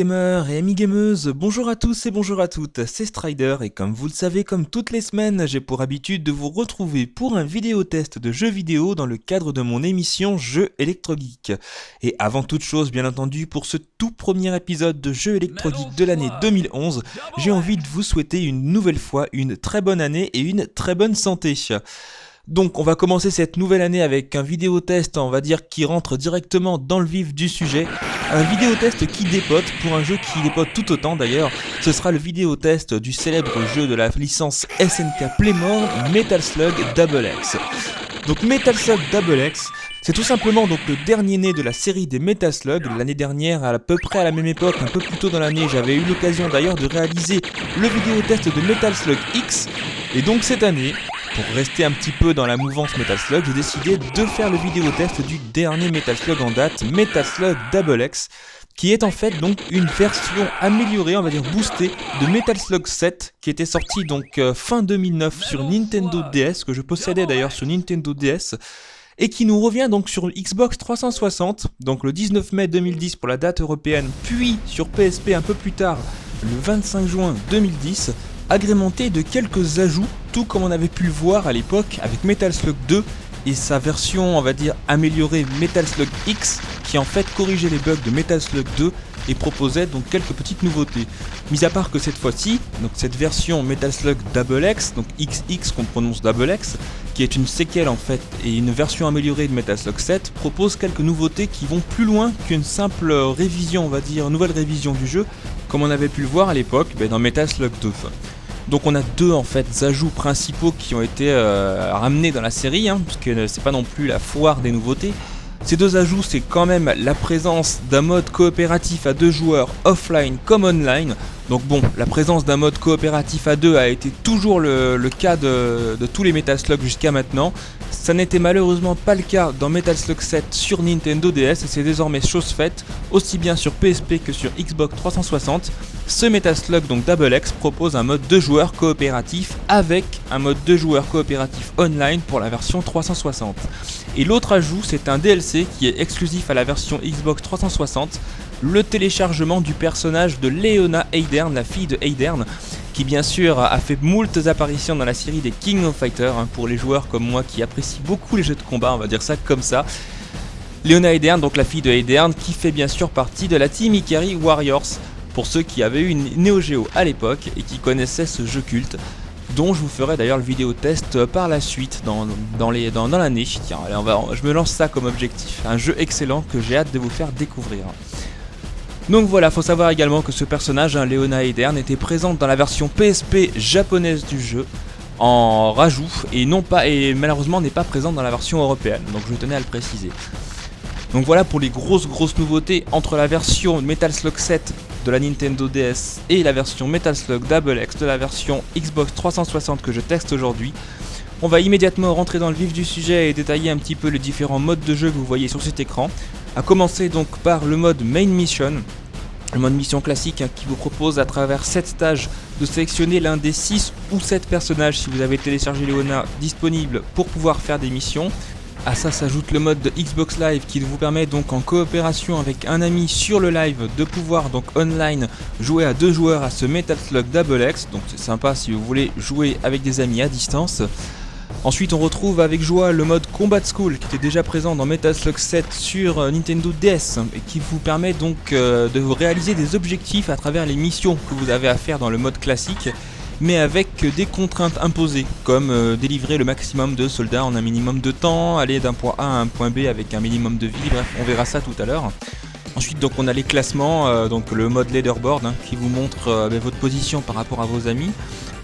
Gamers et amis gameuses, bonjour à tous et bonjour à toutes, c'est Strider et comme vous le savez, comme toutes les semaines, j'ai pour habitude de vous retrouver pour un vidéo test de jeux vidéo dans le cadre de mon émission Jeux Electrogeek. Et avant toute chose, bien entendu, pour ce tout premier épisode de Jeux Electrogeek de l'année 2011, j'ai envie de vous souhaiter une nouvelle fois une très bonne année et une très bonne santé. Donc on va commencer cette nouvelle année avec un vidéo test, on va dire, qui rentre directement dans le vif du sujet. Un vidéo test qui dépote, pour un jeu qui dépote tout autant d'ailleurs, ce sera le vidéo test du célèbre jeu de la licence SNK Playmore, Metal Slug Double X. Donc Metal Slug Double X, c'est tout simplement donc le dernier né de la série des Metal Slug. L'année dernière, à peu près à la même époque, un peu plus tôt dans l'année, j'avais eu l'occasion d'ailleurs de réaliser le vidéo test de Metal Slug X. Et donc cette année, pour rester un petit peu dans la mouvance Metal Slug, j'ai décidé de faire le vidéo test du dernier Metal Slug en date, Metal Slug Double X, qui est en fait donc une version améliorée, on va dire boostée, de Metal Slug 7, qui était sorti donc euh, fin 2009 sur Nintendo DS, que je possédais d'ailleurs sur Nintendo DS, et qui nous revient donc sur Xbox 360, donc le 19 mai 2010 pour la date européenne, puis sur PSP un peu plus tard, le 25 juin 2010, agrémenté de quelques ajouts, tout comme on avait pu le voir à l'époque avec Metal Slug 2 et sa version, on va dire, améliorée Metal Slug X, qui en fait corrigeait les bugs de Metal Slug 2 et proposait donc quelques petites nouveautés. Mis à part que cette fois-ci, donc cette version Metal Slug Double X, donc XX qu'on prononce Double X, qui est une séquelle en fait et une version améliorée de Metal Slug 7, propose quelques nouveautés qui vont plus loin qu'une simple révision, on va dire, nouvelle révision du jeu, comme on avait pu le voir à l'époque ben, dans Metal Slug 2. Donc on a deux en fait ajouts principaux qui ont été euh, ramenés dans la série, hein, parce que c'est pas non plus la foire des nouveautés. Ces deux ajouts, c'est quand même la présence d'un mode coopératif à deux joueurs offline comme online. Donc bon, la présence d'un mode coopératif à deux a été toujours le, cas de, tous les Metal Slug jusqu'à maintenant. Ça n'était malheureusement pas le cas dans Metal Slug 7 sur Nintendo DS et c'est désormais chose faite, aussi bien sur PSP que sur Xbox 360. Ce Metal Slug, donc Double X, propose un mode 2 joueurs coopératif avec un mode 2 joueurs coopératif online pour la version 360. Et l'autre ajout, c'est un DLC qui est exclusif à la version Xbox 360, le téléchargement du personnage de Leona Heidern, la fille de Heidern, qui bien sûr a fait moultes apparitions dans la série des King of Fighters, hein, pour les joueurs comme moi qui apprécient beaucoup les jeux de combat, on va dire ça comme ça. Leona Heidern, donc la fille de Heidern, qui fait bien sûr partie de la team Ikari Warriors, pour ceux qui avaient eu une Neo Geo à l'époque et qui connaissaient ce jeu culte, dont je vous ferai d'ailleurs le vidéo test par la suite dans, dans l'année. Dans, Tiens, va, je me lance ça comme objectif, un jeu excellent que j'ai hâte de vous faire découvrir. Donc voilà, faut savoir également que ce personnage, hein, Leona Edern, était présente dans la version PSP japonaise du jeu en rajout et non pas et malheureusement n'est pas présente dans la version européenne. Donc je tenais à le préciser. Donc voilà pour les grosses grosses nouveautés entre la version Metal Slug 7 de la Nintendo DS et la version Metal Slug Double de la version Xbox 360 que je teste aujourd'hui. On va immédiatement rentrer dans le vif du sujet et détailler un petit peu les différents modes de jeu que vous voyez sur cet écran. A commencer donc par le mode Main Mission, le mode mission classique hein, qui vous propose à travers 7 stages de sélectionner l'un des 6 ou 7 personnages si vous avez téléchargé Léona disponible pour pouvoir faire des missions. À ça s'ajoute le mode de Xbox Live qui vous permet donc en coopération avec un ami sur le live de pouvoir donc online jouer à deux joueurs à ce Metal Slug Double X. Donc c'est sympa si vous voulez jouer avec des amis à distance. Ensuite, on retrouve avec joie le mode Combat School qui était déjà présent dans Metal Slug 7 sur euh, Nintendo DS et qui vous permet donc euh, de réaliser des objectifs à travers les missions que vous avez à faire dans le mode classique mais avec des contraintes imposées, comme euh, délivrer le maximum de soldats en un minimum de temps, aller d'un point A à un point B avec un minimum de vie, bref, on verra ça tout à l'heure. Ensuite, donc, on a les classements, donc le mode leaderboard hein, qui vous montre ben, votre position par rapport à vos amis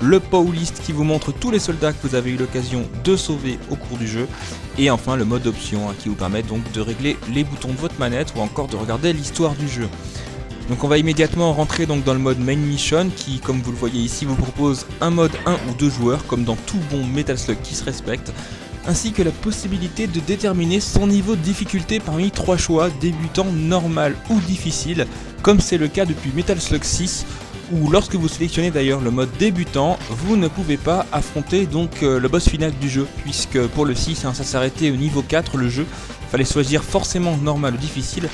le POW list qui vous montre tous les soldats que vous avez eu l'occasion de sauver au cours du jeu, et enfin le mode option hein, qui vous permet donc de régler les boutons de votre manette ou encore de regarder l'histoire du jeu. Donc on va immédiatement rentrer donc dans le mode Main Mission qui comme vous le voyez ici vous propose un mode 1 ou 2 joueurs comme dans tout bon Metal Slug qui se respecte ainsi que la possibilité de déterminer son niveau de difficulté parmi trois choix débutant normal ou difficile comme c'est le cas depuis Metal Slug 6 ou lorsque vous sélectionnez d'ailleurs le mode débutant, vous ne pouvez pas affronter donc euh, le boss final du jeu, puisque pour le 6, hein, ça s'arrêtait au niveau 4 le jeu, fallait choisir forcément normal ou difficile,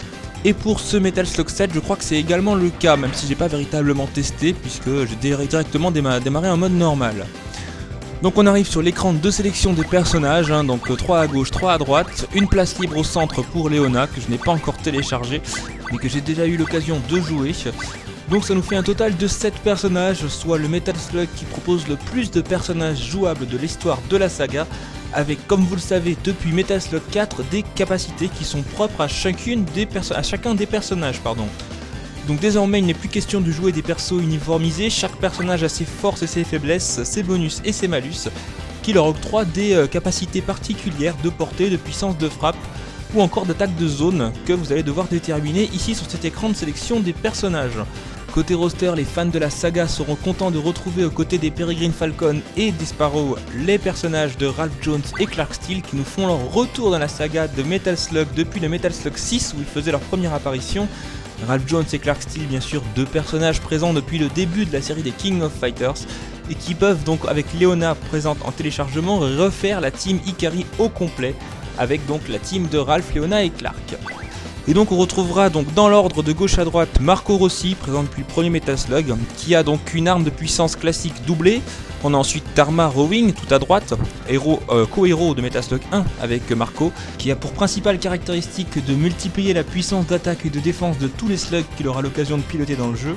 Et pour ce Metal Slug 7, je crois que c'est également le cas, même si j'ai pas véritablement testé, puisque j'ai directement démarré en mode normal. Donc on arrive sur l'écran de sélection des personnages, hein, donc 3 à gauche, 3 à droite, une place libre au centre pour Léona, que je n'ai pas encore téléchargé, mais que j'ai déjà eu l'occasion de jouer. Donc ça nous fait un total de 7 personnages, soit le Metal Slug qui propose le plus de personnages jouables de l'histoire de la saga, avec comme vous le savez depuis Metal Slug 4 des capacités qui sont propres à, chacune des chacun des personnages. Pardon. Donc désormais il n'est plus question de jouer des persos uniformisés, chaque personnage a ses forces et ses faiblesses, ses bonus et ses malus, qui leur octroient des euh, capacités particulières de portée, de puissance de frappe, ou encore d'attaque de zone que vous allez devoir déterminer ici sur cet écran de sélection des personnages. Côté roster, les fans de la saga seront contents de retrouver aux côtés des Peregrine Falcon et des Sparrow les personnages de Ralph Jones et Clark Steel qui nous font leur retour dans la saga de Metal Slug depuis le Metal Slug 6 où ils faisaient leur première apparition. Ralph Jones et Clark Steel, bien sûr, deux personnages présents depuis le début de la série des King of Fighters et qui peuvent donc, avec Leona présente en téléchargement, refaire la team Ikari au complet avec donc la team de Ralph, Leona et Clark. Et donc on retrouvera donc dans l'ordre de gauche à droite Marco Rossi, présent depuis le premier Metal Slug, qui a donc une arme de puissance classique doublée. On a ensuite Dharma Rowing tout à droite, héros, euh, co-héros de Metal Slug 1 avec Marco, qui a pour principale caractéristique de multiplier la puissance d'attaque et de défense de tous les slugs qu'il aura l'occasion de piloter dans le jeu.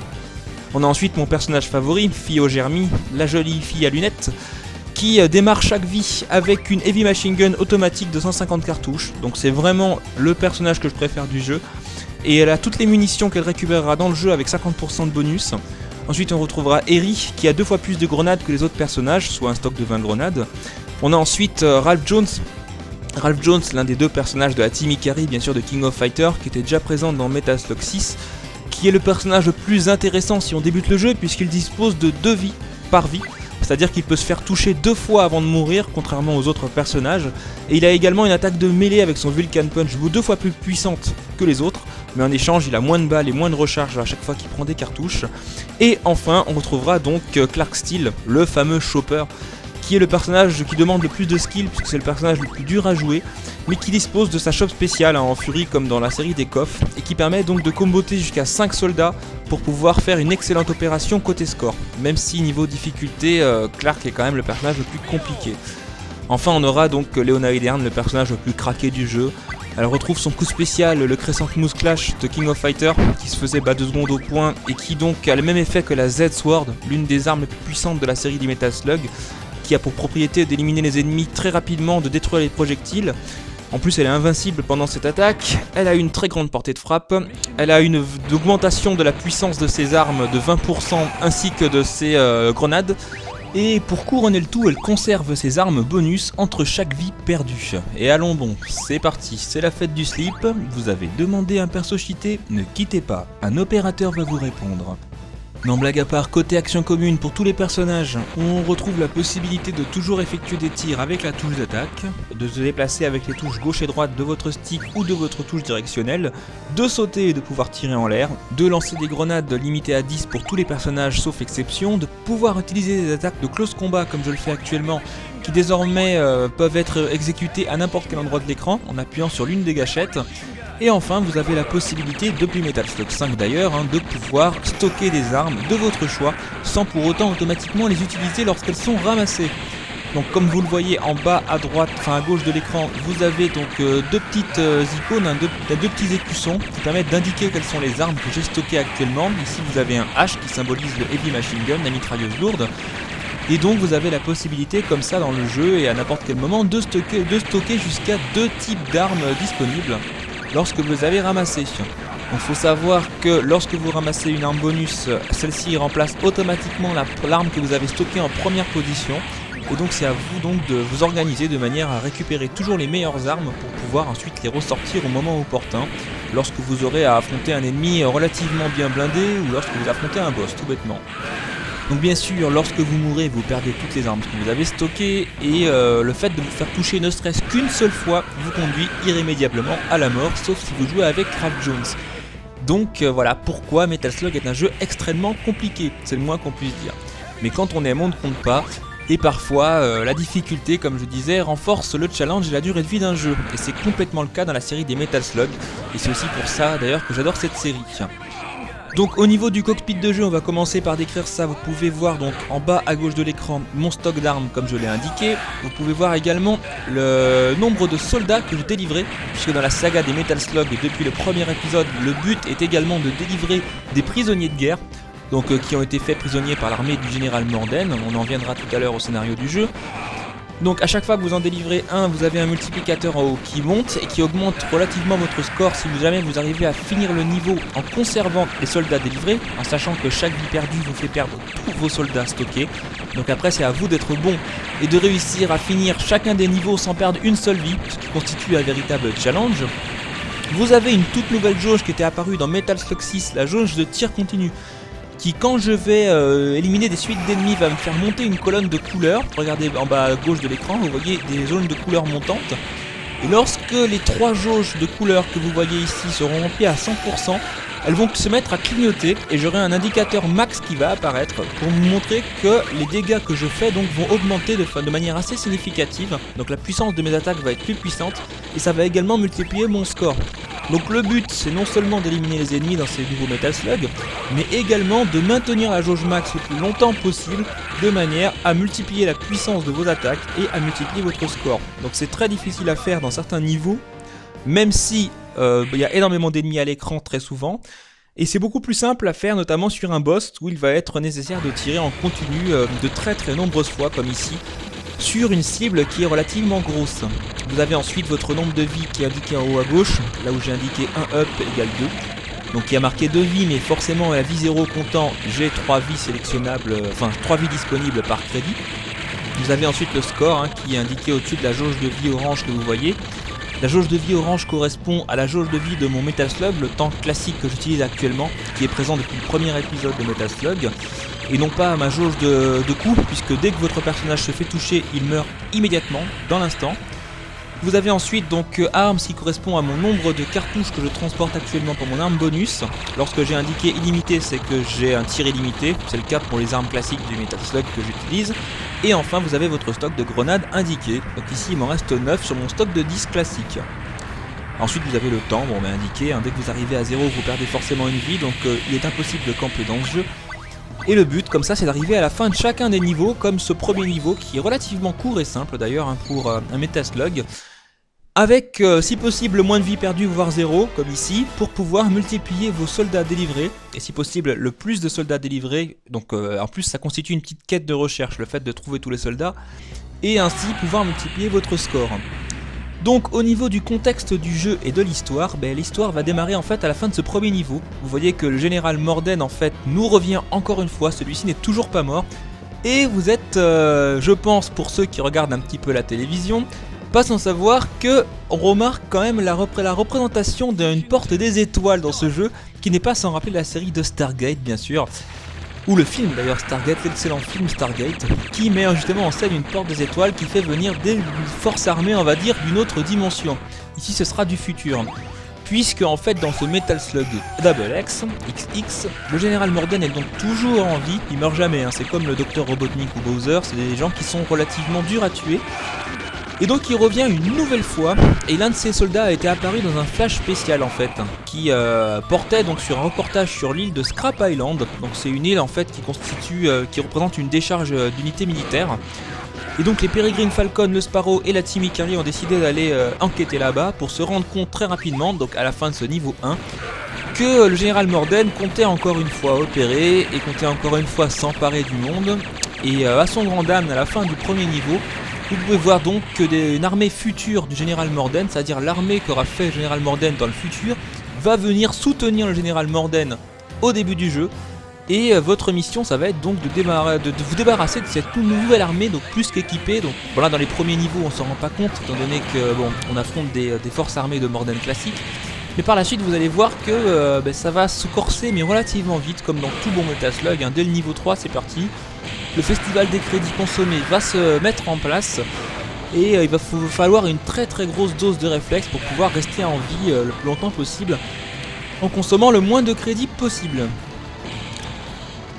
On a ensuite mon personnage favori, Fio Jeremy, la jolie fille à lunettes, qui euh, démarre chaque vie avec une Heavy Machine Gun automatique de 150 cartouches. Donc c'est vraiment le personnage que je préfère du jeu. Et elle a toutes les munitions qu'elle récupérera dans le jeu avec 50% de bonus. Ensuite on retrouvera Eri qui a deux fois plus de grenades que les autres personnages, soit un stock de 20 grenades. On a ensuite euh, Ralph Jones. Ralph Jones, l'un des deux personnages de la Team Ikari, bien sûr de King of Fighter, qui était déjà présent dans Metal Slug 6, qui est le personnage le plus intéressant si on débute le jeu, puisqu'il dispose de deux vies par vie, c'est-à-dire qu'il peut se faire toucher deux fois avant de mourir, contrairement aux autres personnages. Et il a également une attaque de mêlée avec son Vulcan Punch, deux fois plus puissante que les autres. Mais en échange, il a moins de balles et moins de recharge à chaque fois qu'il prend des cartouches. Et enfin, on retrouvera donc euh, Clark Steel, le fameux Chopper, qui est le personnage qui demande le plus de skill, puisque c'est le personnage le plus dur à jouer, mais qui dispose de sa shop spéciale hein, en furie comme dans la série des coffres, et qui permet donc de comboter jusqu'à 5 soldats pour pouvoir faire une excellente opération côté score, même si niveau difficulté, euh, Clark est quand même le personnage le plus compliqué. Enfin, on aura donc Leona Hidern, le personnage le plus craqué du jeu. Elle retrouve son coup spécial, le Crescent Moose Clash de King of Fighter, qui se faisait bas 2 secondes au point et qui donc a le même effet que la Z-Sword, l'une des armes les plus puissantes de la série des Metal Slug, qui a pour propriété d'éliminer les ennemis très rapidement, de détruire les projectiles. En plus, elle est invincible pendant cette attaque, elle a une très grande portée de frappe, elle a une augmentation de la puissance de ses armes de 20% ainsi que de ses euh, grenades. Et pour couronner le tout, elle conserve ses armes bonus entre chaque vie perdue. Et allons bon, c'est parti, c'est la fête du slip, vous avez demandé un perso cheaté, ne quittez pas, un opérateur va vous répondre. Non blague à part, côté action commune pour tous les personnages, on retrouve la possibilité de toujours effectuer des tirs avec la touche d'attaque, de se déplacer avec les touches gauche et droite de votre stick ou de votre touche directionnelle, de sauter et de pouvoir tirer en l'air, de lancer des grenades limitées à 10 pour tous les personnages sauf exception, de pouvoir utiliser des attaques de close combat comme je le fais actuellement, qui désormais euh, peuvent être exécutées à n'importe quel endroit de l'écran en appuyant sur l'une des gâchettes, et enfin, vous avez la possibilité, depuis Metal Slug 5 d'ailleurs, hein, de pouvoir stocker des armes de votre choix sans pour autant automatiquement les utiliser lorsqu'elles sont ramassées. Donc comme vous le voyez en bas à droite, enfin à gauche de l'écran, vous avez donc euh, deux petites euh, icônes, hein, deux, deux, petits écussons qui permettent d'indiquer quelles sont les armes que j'ai stockées actuellement. Ici vous avez un H qui symbolise le Heavy Machine Gun, la mitrailleuse lourde. Et donc vous avez la possibilité comme ça dans le jeu et à n'importe quel moment de stocker, jusqu'à deux types d'armes disponibles lorsque vous avez ramassé. Il faut savoir que lorsque vous ramassez une arme bonus, celle-ci remplace automatiquement l'arme que vous avez stockée en première position. Et donc c'est à vous donc de vous organiser de manière à récupérer toujours les meilleures armes pour pouvoir ensuite les ressortir au moment opportun, lorsque vous aurez à affronter un ennemi relativement bien blindé ou lorsque vous affrontez un boss tout bêtement. Donc bien sûr, lorsque vous mourrez, vous perdez toutes les armes que vous avez stockées et euh, le fait de vous faire toucher ne serait-ce qu'une seule fois vous conduit irrémédiablement à la mort, sauf si vous jouez avec Ralph Jones. Donc euh, voilà pourquoi Metal Slug est un jeu extrêmement compliqué, c'est le moins qu'on puisse dire. Mais quand on aime, on ne compte pas. Et parfois, euh, la difficulté, comme je disais, renforce le challenge et la durée de vie d'un jeu. Et c'est complètement le cas dans la série des Metal Slug. Et c'est aussi pour ça d'ailleurs que j'adore cette série. Donc au niveau du cockpit de jeu, on va commencer par décrire ça. Vous pouvez voir donc en bas à gauche de l'écran mon stock d'armes comme je l'ai indiqué. Vous pouvez voir également le nombre de soldats que je délivrais, puisque dans la saga des Metal Slug, depuis le premier épisode, le but est également de délivrer des prisonniers de guerre donc euh, qui ont été faits prisonniers par l'armée du général Morden. On en viendra tout à l'heure au scénario du jeu. Donc à chaque fois que vous en délivrez un, vous avez un multiplicateur en haut qui monte et qui augmente relativement votre score si jamais vous arrivez à finir le niveau en conservant les soldats délivrés, en sachant que chaque vie perdue vous fait perdre tous vos soldats stockés. Donc après c'est à vous d'être bon et de réussir à finir chacun des niveaux sans perdre une seule vie, ce qui constitue un véritable challenge. Vous avez une toute nouvelle jauge qui était apparue dans Metal Slug 6, la jauge de tir continu qui quand je vais euh, éliminer des suites d'ennemis va me faire monter une colonne de couleurs. Regardez en bas à gauche de l'écran, vous voyez des zones de couleurs montantes. Et lorsque les trois jauges de couleurs que vous voyez ici seront remplies à 100%, elles vont se mettre à clignoter et j'aurai un indicateur max qui va apparaître pour vous montrer que les dégâts que je fais donc vont augmenter de, de manière assez significative. Donc la puissance de mes attaques va être plus puissante et ça va également multiplier mon score. Donc le but c'est non seulement d'éliminer les ennemis dans ces nouveaux Metal Slug, mais également de maintenir la jauge max le plus longtemps possible de manière à multiplier la puissance de vos attaques et à multiplier votre score. Donc c'est très difficile à faire dans certains niveaux, même si euh, il y a énormément d'ennemis à l'écran très souvent. Et c'est beaucoup plus simple à faire notamment sur un boss où il va être nécessaire de tirer en continu euh, de très très nombreuses fois comme ici sur une cible qui est relativement grosse. Vous avez ensuite votre nombre de vies qui est indiqué en haut à gauche, là où j'ai indiqué 1 up égale 2. Donc il a marqué 2 vies, mais forcément à la vie 0 comptant, j'ai 3 vies sélectionnables, euh, enfin 3 vies disponibles par crédit. Vous avez ensuite le score hein, qui est indiqué au-dessus de la jauge de vie orange que vous voyez. La jauge de vie orange correspond à la jauge de vie de mon Metal Slug, le temps classique que j'utilise actuellement, qui est présent depuis le premier épisode de Metal Slug et non pas à ma jauge de, de puisque dès que votre personnage se fait toucher, il meurt immédiatement, dans l'instant. Vous avez ensuite donc euh, armes qui correspond à mon nombre de cartouches que je transporte actuellement pour mon arme bonus. Lorsque j'ai indiqué illimité, c'est que j'ai un tir illimité, c'est le cas pour les armes classiques du Metal Slug que j'utilise. Et enfin, vous avez votre stock de grenades indiqué. Donc ici, il m'en reste 9 sur mon stock de 10 classique. Ensuite, vous avez le temps, bon, mais indiqué, hein, dès que vous arrivez à 0, vous perdez forcément une vie, donc euh, il est impossible de camper dans ce jeu. Et le but, comme ça, c'est d'arriver à la fin de chacun des niveaux, comme ce premier niveau, qui est relativement court et simple d'ailleurs hein, pour euh, un Metaslug, avec, euh, si possible, moins de vie perdue, voire zéro, comme ici, pour pouvoir multiplier vos soldats délivrés, et si possible, le plus de soldats délivrés, donc euh, en plus ça constitue une petite quête de recherche, le fait de trouver tous les soldats, et ainsi pouvoir multiplier votre score. Donc au niveau du contexte du jeu et de l'histoire, ben, l'histoire va démarrer en fait à la fin de ce premier niveau. Vous voyez que le général Morden en fait nous revient encore une fois, celui-ci n'est toujours pas mort. Et vous êtes, euh, je pense pour ceux qui regardent un petit peu la télévision, pas sans savoir que on remarque quand même la, la représentation d'une porte des étoiles dans ce jeu, qui n'est pas sans rappeler la série de Stargate bien sûr ou le film d'ailleurs Stargate, l'excellent film Stargate, qui met justement en scène une porte des étoiles qui fait venir des forces armées, on va dire, d'une autre dimension. Ici, ce sera du futur. Puisque en fait dans ce Metal Slug Double X, XX, le général Morden est donc toujours en vie, il meurt jamais, hein. c'est comme le docteur Robotnik ou Bowser, c'est des gens qui sont relativement durs à tuer, et donc il revient une nouvelle fois, et l'un de ses soldats a été apparu dans un flash spécial en fait, qui euh, portait donc sur un reportage sur l'île de Scrap Island. Donc c'est une île en fait qui constitue, euh, qui représente une décharge euh, d'unités militaires. Et donc les Peregrine Falcon, le Sparrow et la Team Ikari ont décidé d'aller enquêter là-bas pour se rendre compte très rapidement, donc à la fin de ce niveau 1, que le général Morden comptait encore une fois opérer et comptait encore une fois s'emparer du monde. Et à son grand dame, à la fin du premier niveau, vous pouvez voir donc que une armée future du général Morden, c'est-à-dire l'armée qu'aura fait le général Morden dans le futur, va venir soutenir le général Morden au début du jeu. Et euh, votre mission, ça va être donc de, vous débarrasser de cette nouvelle armée, donc plus qu'équipée. Donc voilà, dans les premiers niveaux, on s'en rend pas compte, étant donné que on affronte des, forces armées de Morden classiques. Mais par la suite, vous allez voir que euh, ben, ça va se corser, mais relativement vite, comme dans tout bon Metal Slug. Hein. Dès le niveau 3, c'est parti le festival des crédits consommés va se mettre en place et euh, il va falloir une très très grosse dose de réflexe pour pouvoir rester en vie euh, le plus longtemps possible en consommant le moins de crédits possible.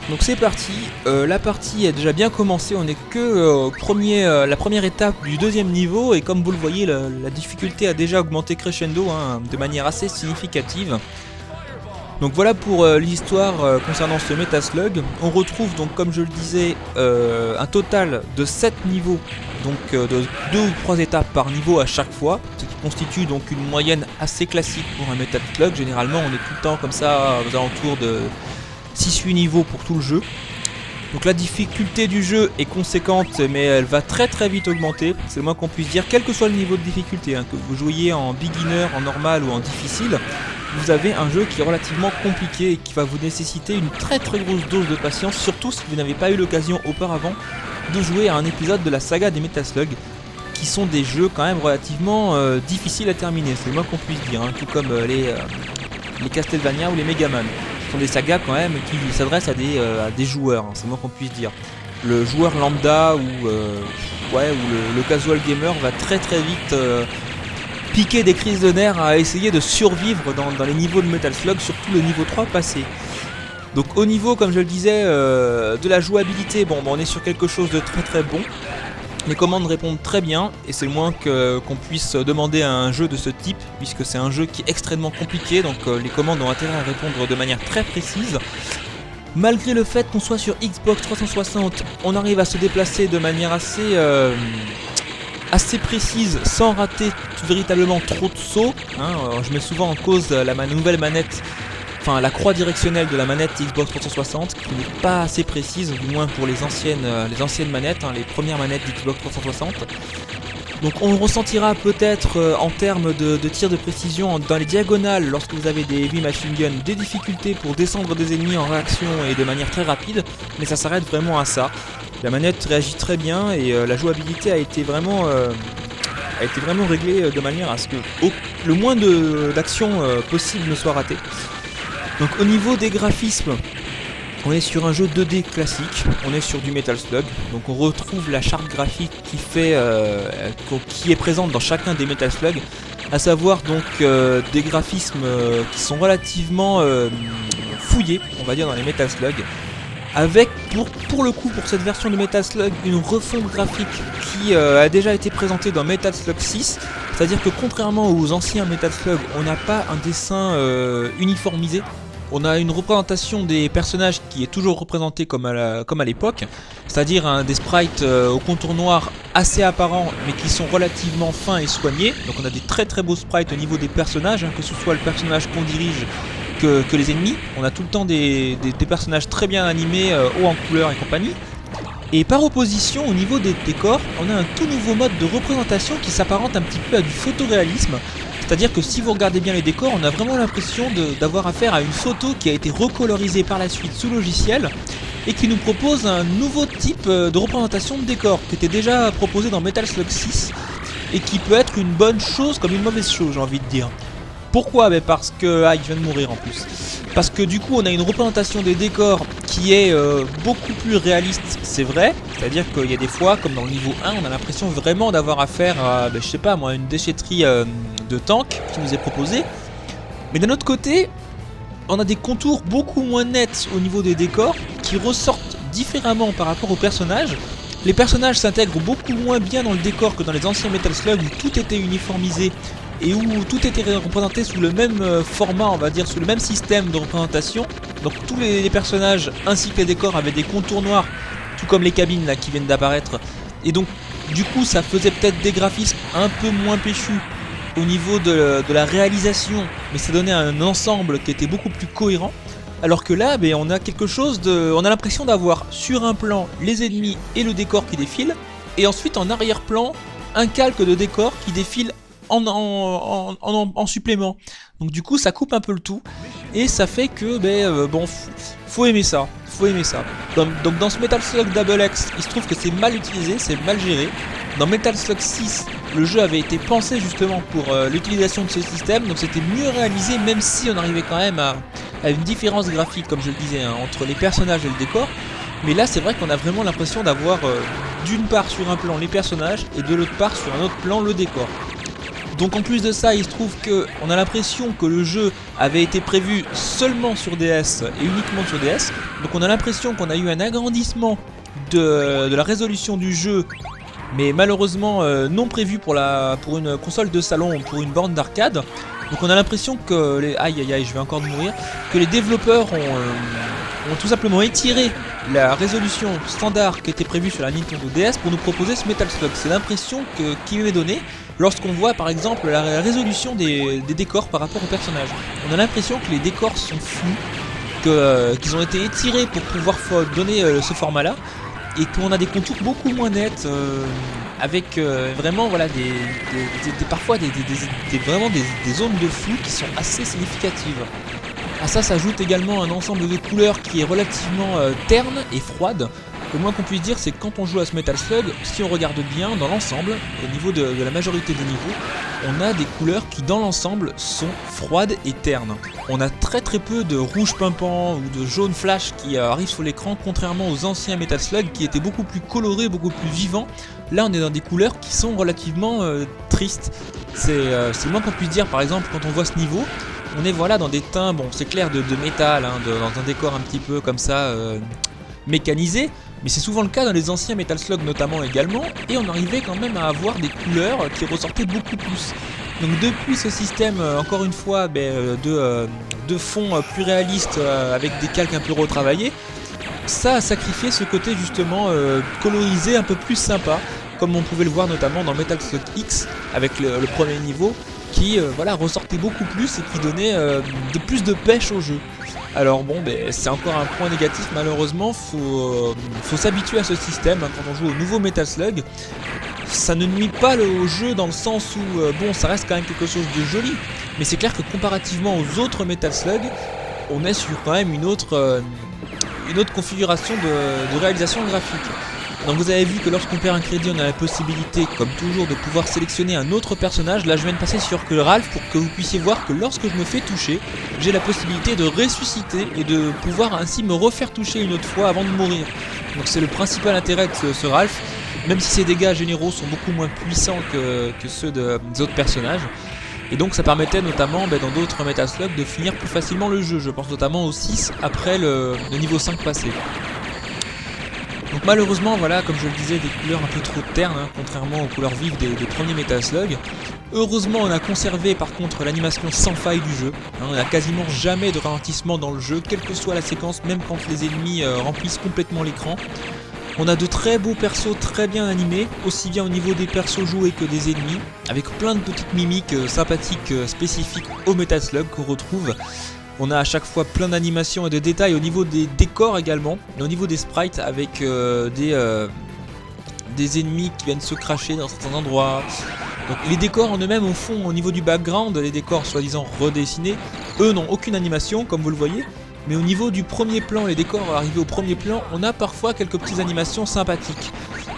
Donc c'est parti, euh, la partie a déjà bien commencé, on est que premier, la première étape du deuxième niveau et comme vous le voyez la, la difficulté a déjà augmenté crescendo hein, de manière assez significative. Donc voilà pour euh, l'histoire euh, concernant ce Metaslug. On retrouve donc comme je le disais euh, un total de 7 niveaux, donc de 2 ou 3 étapes par niveau à chaque fois, ce qui constitue donc une moyenne assez classique pour un Metaslug. Généralement on est tout le temps comme ça aux alentours de 6-8 niveaux pour tout le jeu. Donc la difficulté du jeu est conséquente mais elle va très très vite augmenter, c'est le moins qu'on puisse dire, quel que soit le niveau de difficulté, hein, que vous jouiez en beginner, en normal ou en difficile, vous avez un jeu qui est relativement compliqué et qui va vous nécessiter une très très grosse dose de patience, surtout si vous n'avez pas eu l'occasion auparavant de jouer à un épisode de la saga des Metaslug, qui sont des jeux quand même relativement euh, difficiles à terminer, c'est le moins qu'on puisse dire, hein, tout comme euh, les, euh, Castlevania ou les Megaman. Ce sont des sagas quand même qui s'adressent à, des, euh, à des joueurs, hein, c'est le moins qu'on puisse dire. Le joueur lambda ou, ou le, le casual gamer va très très vite piquer des crises de nerfs à essayer de survivre dans, les niveaux de Metal Slug, surtout le niveau 3 passé. Donc au niveau, comme je le disais, euh, de la jouabilité, bon, on est sur quelque chose de très très bon. Les commandes répondent très bien et c'est le moins qu'on puisse demander à un jeu de ce type puisque c'est un jeu qui est extrêmement compliqué donc euh, les commandes ont intérêt à répondre de manière très précise. Malgré le fait qu'on soit sur Xbox 360, on arrive à se déplacer de manière assez, euh, assez précise sans rater véritablement trop de sauts. hein. Euh, je mets souvent en cause la ma- nouvelle manette, enfin la croix directionnelle de la manette Xbox 360 qui n'est pas assez précise, du moins pour les anciennes, euh, les anciennes manettes, hein, les premières manettes d'Xbox 360. Donc on ressentira peut-être euh, en termes de, tir de précision dans les diagonales lorsque vous avez des heavy machine guns, des difficultés pour descendre des ennemis en réaction et de manière très rapide, mais ça s'arrête vraiment à ça. La manette réagit très bien et euh, la jouabilité a été vraiment, euh, réglée euh, de manière à ce que le moins euh, possible ne soit raté. Donc au niveau des graphismes, on est sur un jeu 2D classique, on est sur du Metal Slug, donc on retrouve la charte graphique qui est présente dans chacun des Metal Slug, à savoir donc des graphismes qui sont relativement fouillés, on va dire dans les Metal Slug, avec pour, pour le coup pour cette version de Metal Slug une refonte graphique qui euh, a déjà été présentée dans Metal Slug 6, c'est-à-dire que contrairement aux anciens Metal Slug, on n'a pas un dessin euh, uniformisé. On a une représentation des personnages qui est toujours représentée comme à l'époque, c'est-à-dire des sprites euh, au contour noir assez apparents mais qui sont relativement fins et soignés. Donc on a des très très beaux sprites au niveau des personnages, hein, que ce soit le personnage qu'on dirige que, les ennemis. On a tout le temps des, personnages très bien animés, euh, hauts en couleur et compagnie. Et par opposition, au niveau des décors, on a un tout nouveau mode de représentation qui s'apparente un petit peu à du photoréalisme. C'est-à-dire que si vous regardez bien les décors, on a vraiment l'impression d'avoir affaire à une photo qui a été recolorisée par la suite sous logiciel et qui nous propose un nouveau type euh, de représentation de décor qui était déjà proposé dans Metal Slug 6 et qui peut être une bonne chose comme une mauvaise chose, j'ai envie de dire. Pourquoi Ben Parce que. Ah, il vient de mourir en plus. Parce que du coup, on a une représentation des décors qui est euh, beaucoup plus réaliste, c'est vrai. C'est-à-dire qu'il y a des fois, comme dans le niveau 1, on a l'impression vraiment d'avoir affaire à, ben, je sais pas moi, une déchetterie euh, de tank qui nous est proposée. Mais d'un autre côté, on a des contours beaucoup moins nets au niveau des décors qui ressortent différemment par rapport aux personnages. Les personnages s'intègrent beaucoup moins bien dans le décor que dans les anciens Metal Slug où tout était uniformisé et où tout était représenté sous le même euh, format, on va dire, sous le même système de représentation. Donc tous les, personnages ainsi que les décors avaient des contours noirs, tout comme les cabines là qui viennent d'apparaître. Et donc du coup ça faisait peut-être des graphismes un peu moins péchus au niveau de, de la réalisation, mais ça donnait un ensemble qui était beaucoup plus cohérent. Alors que là, ben, on a quelque chose de. On a l'impression d'avoir sur un plan les ennemis et le décor qui défilent, et ensuite en arrière-plan un calque de décor qui défile en, en, en, en- en supplément. Donc du coup, ça coupe un peu le tout, et ça fait que, ben, euh, bon, faut aimer ça. Faut aimer ça. Donc, dans ce Metal Slug Double X, il se trouve que c'est mal utilisé, c'est mal géré. Dans Metal Slug 6, le jeu avait été pensé justement pour euh, l'utilisation de ce système, donc c'était mieux réalisé, même si on arrivait quand même à, à une différence graphique, comme je le disais, hein, entre les personnages et le décor. Mais là, c'est vrai qu'on a vraiment l'impression d'avoir euh, d'une part sur un plan les personnages et de l'autre part sur un autre plan le décor. Donc en plus de ça, il se trouve que on a l'impression que le jeu avait été prévu seulement sur DS et uniquement sur DS. Donc on a l'impression qu'on a eu un agrandissement de, la résolution du jeu, mais malheureusement euh, non prévu pour, une console de salon, pour une borne d'arcade. Donc on a l'impression que les aïe aïe aïe, je vais encore mourir, que les développeurs ont, euh, tout simplement étiré la résolution standard qui était prévue sur la Nintendo DS pour nous proposer ce Metal Slug. C'est l'impression qui m'est donnée lorsqu'on voit par exemple la résolution des, décors par rapport aux personnages. On a l'impression que les décors sont flous, euh, qu'ils ont été étirés pour pouvoir donner euh, ce format là, et qu'on a des contours beaucoup moins nets, euh, avec vraiment voilà, des, parfois des, vraiment des, zones de flou qui sont assez significatives. À ça s'ajoute également un ensemble de couleurs qui est relativement terne et froide, le moins qu'on puisse dire, c'est que quand on joue à ce Metal Slug, si on regarde bien dans l'ensemble, au niveau de, la majorité des niveaux, on a des couleurs qui dans l'ensemble sont froides et ternes. On a très très peu de rouge pimpant ou de jaune flash qui euh, arrivent sur l'écran, contrairement aux anciens Metal Slug qui étaient beaucoup plus colorés, beaucoup plus vivants. Là, on est dans des couleurs qui sont relativement euh, tristes. Euh, c'est le moins qu'on puisse dire, par exemple, quand on voit ce niveau, on est voilà dans des teints, bon c'est clair de, métal, hein, dans un décor un petit peu comme ça, mécanisé, mais c'est souvent le cas dans les anciens Metal Slug notamment également, et on arrivait quand même à avoir des couleurs qui ressortaient beaucoup plus. Donc depuis ce système, euh, encore une fois, ben, euh, de, euh, de fond plus réaliste avec des calques un peu retravaillés, ça a sacrifié ce côté justement colorisé un peu plus sympa, comme on pouvait le voir notamment dans Metal Slug X avec le, premier niveau, qui voilà, ressortait beaucoup plus et qui donnait de plus de pêche au jeu. Alors bon, ben, c'est encore un point négatif malheureusement, faut, euh, faut s'habituer à ce système hein, quand on joue au nouveau Metal Slug. Ça ne nuit pas au jeu dans le sens où, euh, bon, ça reste quand même quelque chose de joli, mais c'est clair que comparativement aux autres Metal Slug, on est sur quand même euh, une autre configuration de réalisation graphique. Donc vous avez vu que lorsqu'on perd un crédit, on a la possibilité, comme toujours, de pouvoir sélectionner un autre personnage. Là, je viens de passer sur que Ralph pour que vous puissiez voir que lorsque je me fais toucher, j'ai la possibilité de ressusciter et de pouvoir ainsi me refaire toucher une autre fois avant de mourir. Donc c'est le principal intérêt de ce, Ralph, même si ses dégâts généraux sont beaucoup moins puissants que, ceux de, des autres personnages. Et donc ça permettait notamment ben, dans d'autres Metaslugs de finir plus facilement le jeu. Je pense notamment au 6 après le niveau 5 passé. Donc malheureusement, voilà, comme je le disais, des couleurs un peu trop ternes, hein, contrairement aux couleurs vives des, premiers Metal Slug. Heureusement, on a conservé par contre l'animation sans faille du jeu. Hein, on n'a quasiment jamais de ralentissement dans le jeu, quelle que soit la séquence, même quand les ennemis euh, remplissent complètement l'écran. On a de très beaux persos très bien animés, aussi bien au niveau des persos joués que des ennemis, avec plein de petites mimiques euh, sympathiques euh, spécifiques au Metal Slug qu'on retrouve on a à chaque fois plein d'animations et de détails au niveau des décors également, et au niveau des sprites avec euh, des, euh, des ennemis qui viennent se cracher dans certains endroits. Les décors en eux-mêmes au fond, au niveau du background, les décors soi-disant redessinés, eux n'ont aucune animation comme vous le voyez, mais au niveau du premier plan, les décors arrivés au premier plan, on a parfois quelques petites animations sympathiques.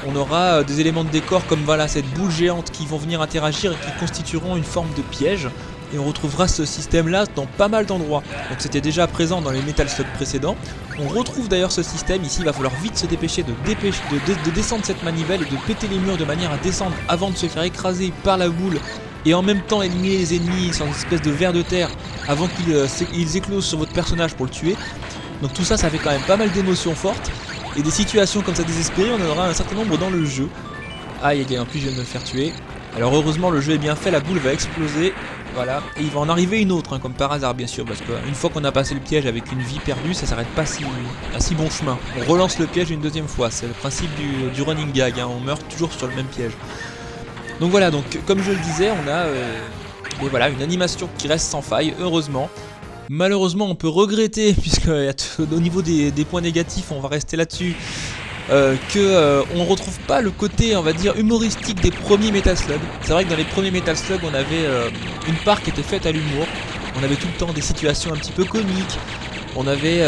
On aura euh, des éléments de décor comme voilà cette boule géante qui vont venir interagir et qui constitueront une forme de piège et on retrouvera ce système là dans pas mal d'endroits. Donc c'était déjà présent dans les Metal Slug précédents. On retrouve d'ailleurs ce système, ici il va falloir vite se dépêcher de, de, descendre cette manivelle et de péter les murs de manière à descendre avant de se faire écraser par la boule et en même temps éliminer les ennemis sans une espèce de verre de terre avant qu'ils euh, éclosent sur votre personnage pour le tuer. Donc tout ça, ça fait quand même pas mal d'émotions fortes et des situations comme ça désespérées, on en aura un certain nombre dans le jeu. Aïe aïe, en plus je viens de me faire tuer. Alors heureusement le jeu est bien fait, la boule va exploser voilà, et il va en arriver une autre, hein, comme par hasard bien sûr, parce qu'une fois qu'on a passé le piège avec une vie perdue, ça s'arrête pas si, à si bon chemin. On relance le piège une deuxième fois, c'est le principe du, running gag, hein. on meurt toujours sur le même piège. Donc voilà, donc comme je le disais, on a euh, voilà, une animation qui reste sans faille, heureusement. Malheureusement, on peut regretter, puisque au niveau des points négatifs, on va rester là-dessus, euh, que euh, on retrouve pas le côté on va dire humoristique des premiers Metal Slug. C'est vrai que dans les premiers Metal Slug on avait euh, une part qui était faite à l'humour. On avait tout le temps des situations un petit peu comiques. On avait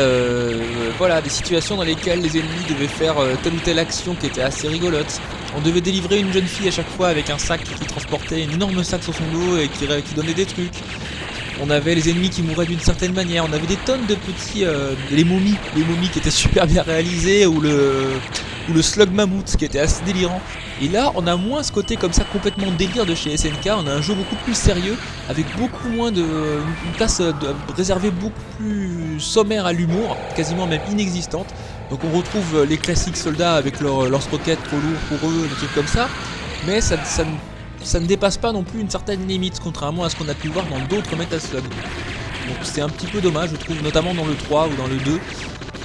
voilà des situations dans lesquelles les ennemis devaient faire telle ou telle action qui était assez rigolote. On devait délivrer une jeune fille à chaque fois avec un sac qui transportait un énorme sac sur son dos et qui donnait des trucs. On avait les ennemis qui mouraient d'une certaine manière. On avait des tonnes de petits... Euh, les momies. Les momies qui étaient super bien réalisées. Ou le, ou le slug mammouth qui était assez délirant. Et là, on a moins ce côté comme ça complètement délire de chez SNK. On a un jeu beaucoup plus sérieux, avec beaucoup moins de. une place de, réservée beaucoup plus sommaire à l'humour, quasiment même inexistante. Donc on retrouve les classiques soldats avec leurs lance-roquettes trop lourds pour eux, des trucs comme ça. Mais ça, ça, ça, ne dépasse pas non plus une certaine limite, contrairement à ce qu'on a pu voir dans d'autres Metal Slug. Donc c'est un petit peu dommage, je trouve, notamment dans le 3 ou dans le 2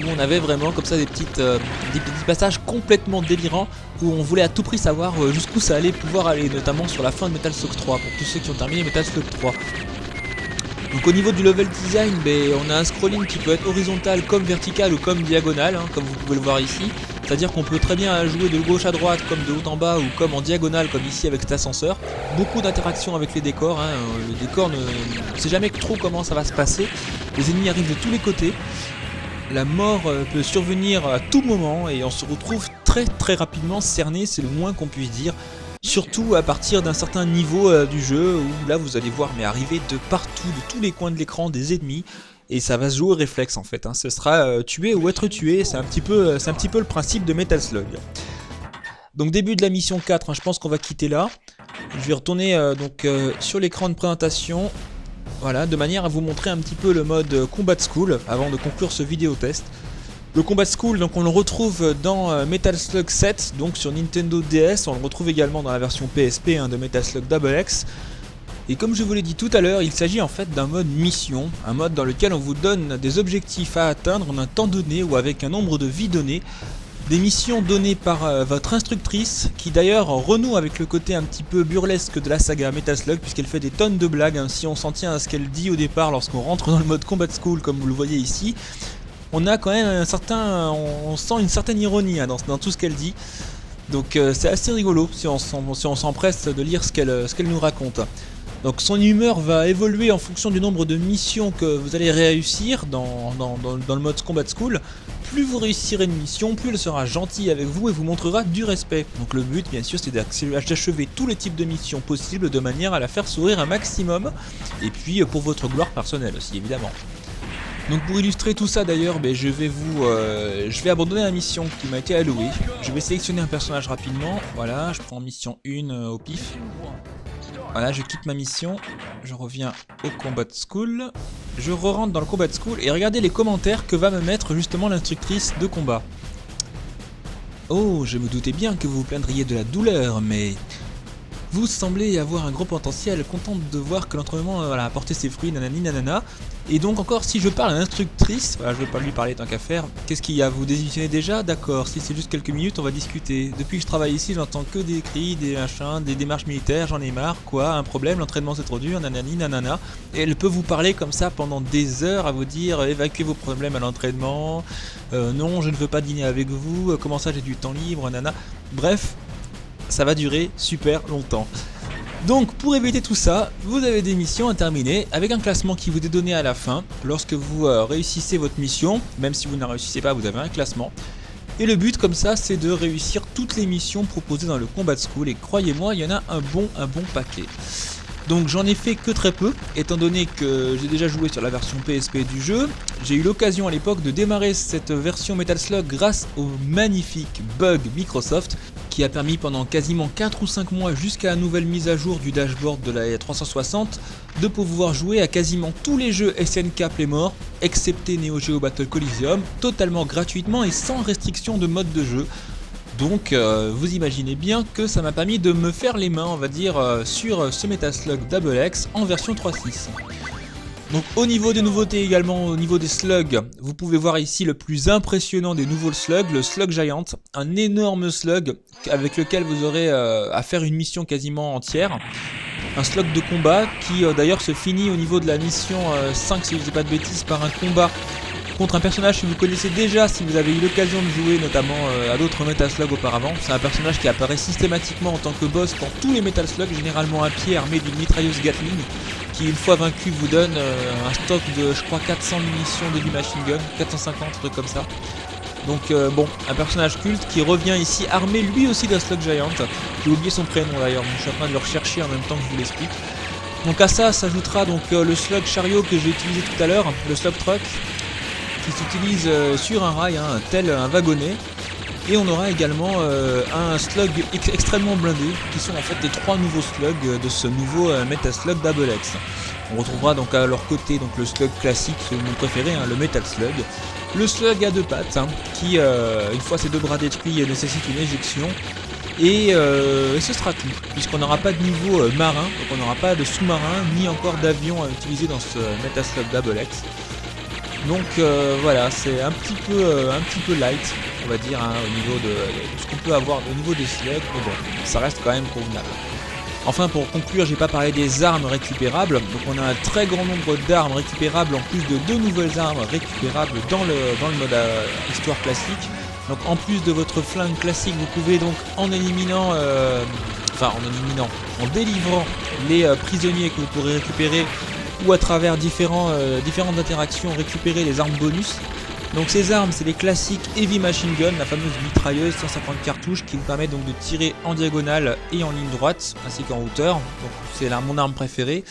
où on avait vraiment comme ça des, petites, euh, des petits passages complètement délirants où on voulait à tout prix savoir euh, jusqu'où ça allait pouvoir aller, notamment sur la fin de Metal Slug 3, pour tous ceux qui ont terminé Metal Slug 3. Donc au niveau du level design, ben, on a un scrolling qui peut être horizontal comme vertical ou comme diagonal, hein, comme vous pouvez le voir ici. C'est-à-dire qu'on peut très bien jouer de gauche à droite comme de haut en bas ou comme en diagonale comme ici avec cet ascenseur. Beaucoup d'interactions avec les décors, hein. le décor ne, ne sait jamais trop comment ça va se passer. Les ennemis arrivent de tous les côtés la mort euh, peut survenir à tout moment et on se retrouve très très rapidement cerné, c'est le moins qu'on puisse dire. Surtout à partir d'un certain niveau euh, du jeu où là vous allez voir mais arriver de partout, de tous les coins de l'écran des ennemis et ça va se jouer au réflexe en fait. Hein. Ce sera euh, tuer ou être tué, c'est un, petit peu, un petit peu le principe de Metal Slug. Donc début de la mission 4, hein, je pense qu'on va quitter là. Je vais retourner donc sur l'écran de présentation voilà, de manière à vous montrer un petit peu le mode Combat School avant de conclure ce vidéo test. Le Combat School, donc on le retrouve dans euh, Metal Slug 7, donc sur Nintendo DS, on le retrouve également dans la version PSP hein, de Metal Slug Double X. Et comme je vous l'ai dit tout à l'heure, il s'agit en fait d'un mode mission, un mode dans lequel on vous donne des objectifs à atteindre en un temps donné ou avec un nombre de vies donné, des missions données par euh, votre instructrice, qui d'ailleurs renoue avec le côté un petit peu burlesque de la saga Metal Slug, puisqu'elle fait des tonnes de blagues. Hein. Si on s'en tient à ce qu'elle dit au départ lorsqu'on rentre dans le mode Combat School, comme vous le voyez ici, on a quand même un certain, on sent une certaine ironie hein, dans, tout ce qu'elle dit. Donc euh, c'est assez rigolo si on s'empresse de lire ce qu'elle nous raconte. Donc son humeur va évoluer en fonction du nombre de missions que vous allez réussir dans, dans le mode Combat School plus vous réussirez une mission, plus elle sera gentille avec vous et vous montrera du respect. Donc le but bien sûr c'est d'achever tous les types de missions possibles de manière à la faire sourire un maximum, et puis pour votre gloire personnelle aussi évidemment. Donc pour illustrer tout ça d'ailleurs, ben, je vais vous, euh, je vais abandonner la mission qui m'a été allouée. Je vais sélectionner un personnage rapidement. Voilà, je prends mission 1 euh, au pif. Voilà, je quitte ma mission, je reviens au Combat School, je re-rentre dans le Combat School et regardez les commentaires que va me mettre justement l'instructrice de combat. Oh, je me doutais bien que vous vous plaindriez de la douleur, mais vous semblez avoir un gros potentiel, contente de voir que l'entraînement a apporté ses fruits, nanani nanana. Et donc encore, si je parle à l'instructrice, voilà, je vais pas lui parler tant qu'à faire, qu'est-ce qu'il y a Vous désistionnez déjà? D'accord, si c'est juste quelques minutes, on va discuter. Depuis que je travaille ici, j'entends que des cris, des machins, des démarches militaires, j'en ai marre, quoi, un problème, l'entraînement c'est trop dur, nanani nanana. Et elle peut vous parler comme ça pendant des heures à vous dire, évacuez vos problèmes à l'entraînement, euh, non, je ne veux pas dîner avec vous, euh, comment ça j'ai du temps libre, nanana. Bref, ça va durer super longtemps. Donc pour éviter tout ça, vous avez des missions à terminer avec un classement qui vous est donné à la fin. Lorsque vous euh, réussissez votre mission, même si vous ne la réussissez pas, vous avez un classement. Et le but comme ça, c'est de réussir toutes les missions proposées dans le Combat School. Et croyez-moi, il y en a un bon, un bon paquet. Donc j'en ai fait que très peu, étant donné que j'ai déjà joué sur la version PSP du jeu. J'ai eu l'occasion à l'époque de démarrer cette version Metal Slug grâce au magnifique bug Microsoft qui a permis pendant quasiment 4 ou 5 mois jusqu'à la nouvelle mise à jour du dashboard de la 360 de pouvoir jouer à quasiment tous les jeux SNK Playmore, excepté Neo Geo Battle Coliseum, totalement gratuitement et sans restriction de mode de jeu. Donc euh, vous imaginez bien que ça m'a permis de me faire les mains, on va dire, euh, sur ce Metaslug Double X en version 3.6. Donc au niveau des nouveautés également, au niveau des slugs, vous pouvez voir ici le plus impressionnant des nouveaux slugs, le slug giant, un énorme slug avec lequel vous aurez euh, à faire une mission quasiment entière. Un slug de combat qui euh, d'ailleurs se finit au niveau de la mission 5 euh, si je ne dis pas de bêtises par un combat contre un personnage que vous connaissez déjà si vous avez eu l'occasion de jouer notamment à d'autres Metal Slug auparavant. C'est un personnage qui apparaît systématiquement en tant que boss dans tous les Metal Slug, généralement à pied armé d'une mitrailleuse Gatling qui une fois vaincu vous donne euh, un stock de je crois 400 munitions de du machine gun, 450 trucs comme ça. Donc euh, bon, un personnage culte qui revient ici armé lui aussi d'un slug giant. J'ai oublié son prénom d'ailleurs, je suis en train de le rechercher en même temps que je vous l'explique. Donc à ça s'ajoutera donc le slug chariot que j'ai utilisé tout à l'heure, le slug truck, qui s'utilise sur un rail, hein, tel un wagonnet. Et on aura également un slug extrêmement blindé, qui sont en fait les trois nouveaux slugs de ce nouveau Metal Slug Double X. On retrouvera donc à leur côté donc le slug classique, mon préféré, hein, le Metal Slug. Le slug à deux pattes, hein, qui une fois ses deux bras détruits nécessite une éjection. Euh, et, ce sera tout, puisqu'on n'aura pas de niveau euh, marin, donc on n'aura pas de sous-marin, ni encore d'avion à utiliser dans ce Metaslug Double X. Donc euh, voilà, c'est un petit peu un petit peu light, on va dire, hein, au niveau de, ce qu'on peut avoir au niveau des slugs, mais bon, ça reste quand même convenable. Enfin, pour conclure, j'ai pas parlé des armes récupérables. Donc, on a un très grand nombre d'armes récupérables en plus de deux nouvelles armes récupérables dans le, dans le mode histoire classique. Donc en plus de votre flingue classique, vous pouvez donc en éliminant, euh, enfin en éliminant, en délivrant les euh, prisonniers que vous pourrez récupérer ou à travers euh, différentes interactions récupérer les armes bonus. Donc ces armes, c'est les classiques Heavy Machine Gun, la fameuse mitrailleuse 150 cartouches qui vous permet donc de tirer en diagonale et en ligne droite, ainsi qu'en hauteur. Donc c'est mon arme préférée.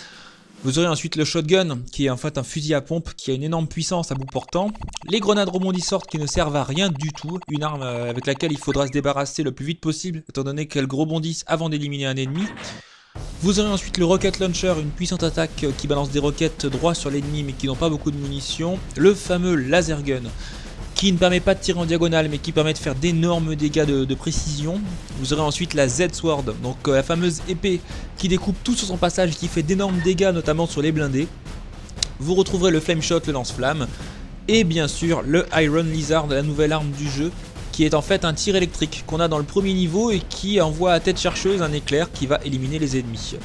Vous aurez ensuite le shotgun, qui est en fait un fusil à pompe qui a une énorme puissance à bout portant. Les grenades rebondissantes qui ne servent à rien du tout, une arme euh, avec laquelle il faudra se débarrasser le plus vite possible, étant donné qu'elles rebondissent avant d'éliminer un ennemi. Vous aurez ensuite le rocket launcher, une puissante attaque qui balance des roquettes droit sur l'ennemi mais qui n'ont pas beaucoup de munitions. Le fameux laser gun, qui ne permet pas de tirer en diagonale mais qui permet de faire d'énormes dégâts de, précision. Vous aurez ensuite la Z-Sword, donc euh, la fameuse épée qui découpe tout sur son passage et qui fait d'énormes dégâts notamment sur les blindés. Vous retrouverez le Flame Shot, le lance-flamme, et bien sûr le Iron Lizard, la nouvelle arme du jeu, qui est en fait un tir électrique qu'on a dans le premier niveau et qui envoie à tête chercheuse un éclair qui va éliminer les ennemis.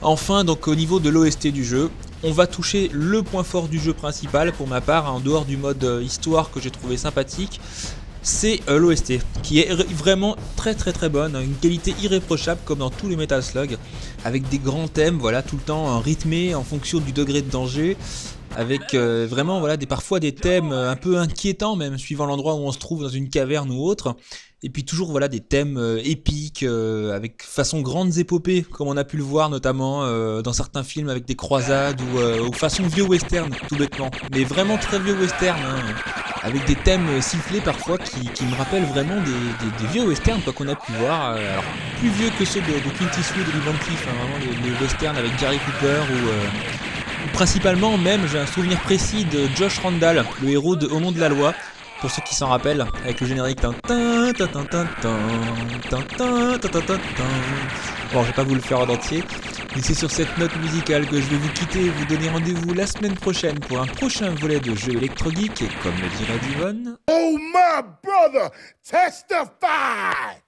Enfin, donc au niveau de l'OST du jeu, on va toucher le point fort du jeu principal pour ma part, en dehors du mode euh, histoire que j'ai trouvé sympathique. C'est euh, l'OST, qui est vraiment très très très bonne, une qualité irréprochable comme dans tous les Metal Slug, avec des grands thèmes, voilà, tout le temps rythmés en fonction du degré de danger, avec vraiment voilà parfois des thèmes un peu inquiétants même suivant l'endroit où on se trouve dans une caverne ou autre. Et puis toujours voilà des thèmes euh, épiques euh, avec façon grandes épopées comme on a pu le voir notamment euh, dans certains films avec des croisades ou, façon vieux western tout bêtement. Mais vraiment très vieux western hein, avec des thèmes sifflés parfois qui, me rappellent vraiment des, vieux westerns qu'on a pu voir alors plus vieux que ceux de, de Clint Eastwood et Lee Van Cleef hein, vraiment les, westerns avec Gary Cooper ou principalement même j'ai un souvenir précis de Josh Randall le héros de Au nom de la loi pour ceux qui s'en rappellent, avec le générique. Bon, je vais pas vous le faire en entier, mais c'est sur cette note musicale que je vais vous quitter et vous donner rendez-vous la semaine prochaine pour un prochain volet de jeux électrogeek et comme le dirait Divon. Oh my brother, testify!